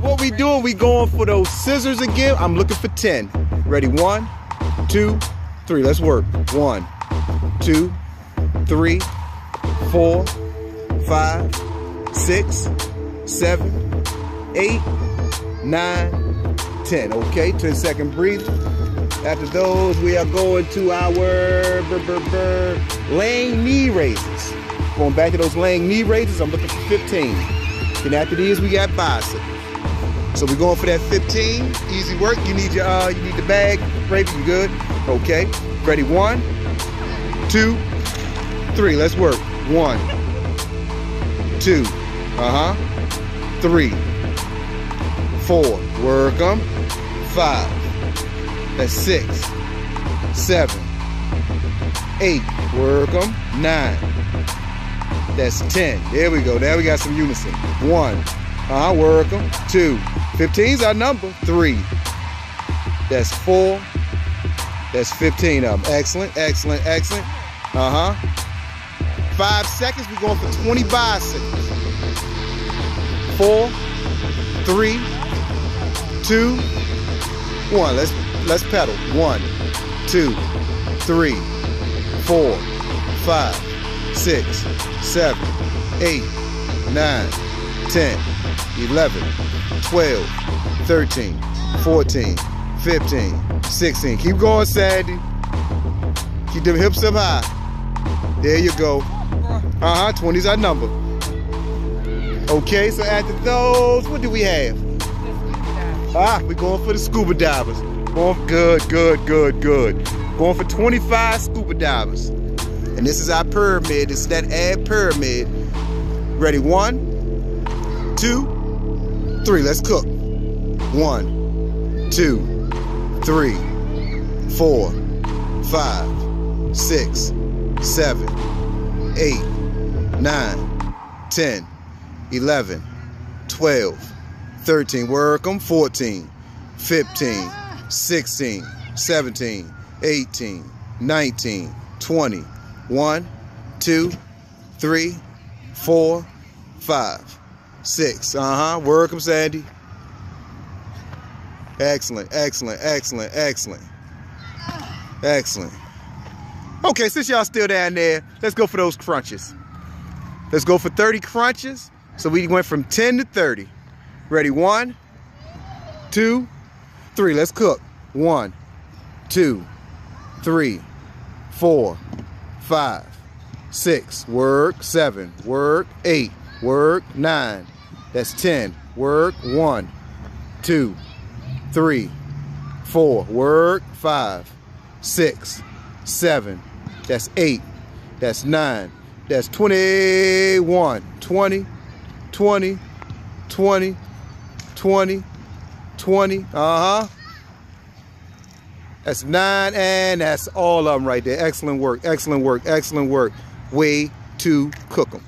what we doing, we going for those scissors again. I'm looking for 10. Ready, one, two, three. Let's work. One, two, three, four, five, six, seven, eight, nine, ten. Okay, 10 second breathe. After those, we are going to our burr, burr, burr, laying knee raises. Going back to those laying knee raises, I'm looking for 15. And after these, we got biceps. So we're going for that 15. Easy work. You need your uh, you need the bag. Raven, you good? Okay. Ready? One, two, three. Let's work. One, two, uh-huh, three, four. Work them. Five. That's six, seven, eight. Work them. Nine. That's 10. There we go. Now we got some unison. One. Uh-huh. Work them. Two. 15's our number. Three. That's four. That's 15 of them. Excellent, excellent, excellent. Uh-huh. Five seconds. We're going for 20 biceps. Four, three, two, one. Let's let's pedal. One, two, three, four, five, six, seven, eight, nine, ten. 10, 11, 12, 13, 14, 15, 16. Keep going, Sandy. Keep them hips up high. There you go. Uh-huh, 20's our number. Okay, so after those, what do we have? Ah, we're going for the scuba divers. Going good, good, good, good. Going for 25 scuba divers. And this is our pyramid. This is that ab pyramid. Ready? One, two, three. Let's cook. One, two, three, four, five, six, seven, eight, nine, 10, 11, 12, 13. Work them. 14, 15, 16, 17, 18, 19, 20. 1, 2, 3, 4, 5, 6. Uh-huh. Work them, Sandy. Excellent, excellent, excellent, excellent. Excellent. Okay, since y'all still down there, let's go for those crunches. Let's go for 30 crunches. So we went from 10 to 30. Ready? One, two, three. Let's cook. One, two, three, four, five, six. Work. Seven. Work. Eight. Work. Nine. That's 10. Work. One, two, three, four. Work. Five, six, seven. That's eight. That's nine. That's 21. 20, 20, 20, 20, 20. Uh-huh. That's nine, and that's all of them right there. Excellent work, excellent work, excellent work. Way to cook them.